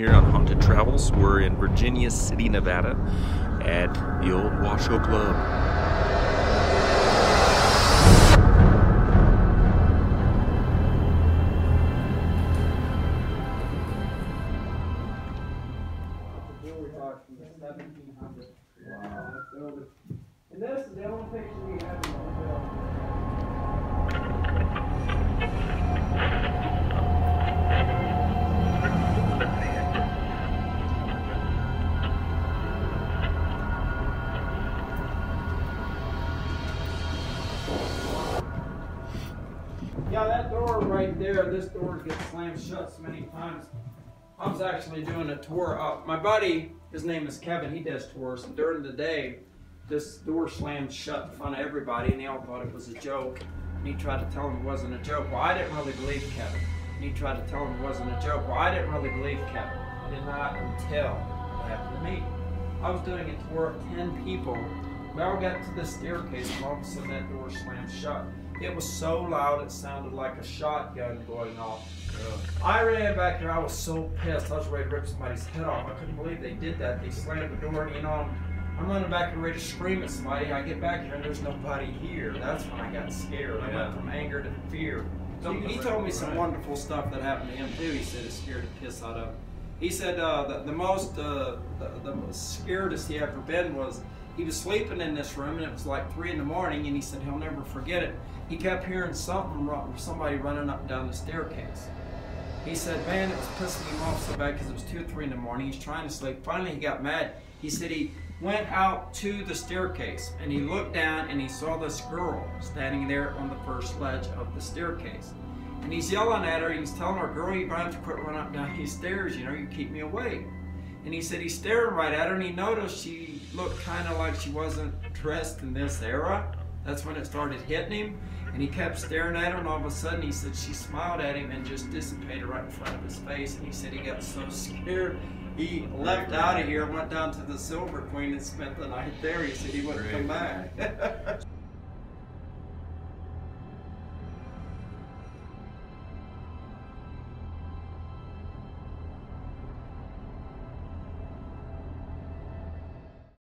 Here on Haunted Travels, we're in Virginia City, Nevada at the old Washoe Club. Wow. And this is the only picture we Yeah, that door right there, this door gets slammed shut so many times. I was actually doing a tour. Uh, my buddy, his name is Kevin, he does tours, and during the day, this door slammed shut in front of everybody, and they all thought it was a joke. And he tried to tell them it wasn't a joke. Well, I didn't really believe Kevin. And he tried to tell them it wasn't a joke. Well, I didn't really believe Kevin. I did not until it happened to me. I was doing a tour of 10 people. We all got to the staircase, and all of a sudden that door slammed shut. It was so loud, it sounded like a shotgun going off. I ran back there. I was so pissed. I was ready to rip somebody's head off. I couldn't believe they did that. They slammed the door, and you know, I'm, I'm running back and ready to scream at somebody. I get back here, and there's nobody here. That's when I got scared. I went from anger to fear. He, he told me some wonderful stuff that happened to him too. He said it scared the piss out of him. He said uh, the, the most uh, the, the most scaredest he ever been was he was sleeping in this room and it was like three in the morning and he said he'll never forget it. He kept hearing something, somebody running up and down the staircase. He said, man, it was pissing him off so bad because it was two or three in the morning. He's trying to sleep. Finally, he got mad. He said he went out to the staircase and he looked down and he saw this girl standing there on the first ledge of the staircase. And he's yelling at her. He's telling her, girl, you're going to have to quit running up and down these stairs. You know, you keep me awake. And he said he's staring right at her and he noticed she looked kind of like she wasn't dressed in this era. That's when it started hitting him. And he kept staring at her, and all of a sudden he said she smiled at him and just dissipated right in front of his face. And he said he got so scared, he left out of here, went down to the Silver Queen, and spent the night there. He said he wouldn't come back.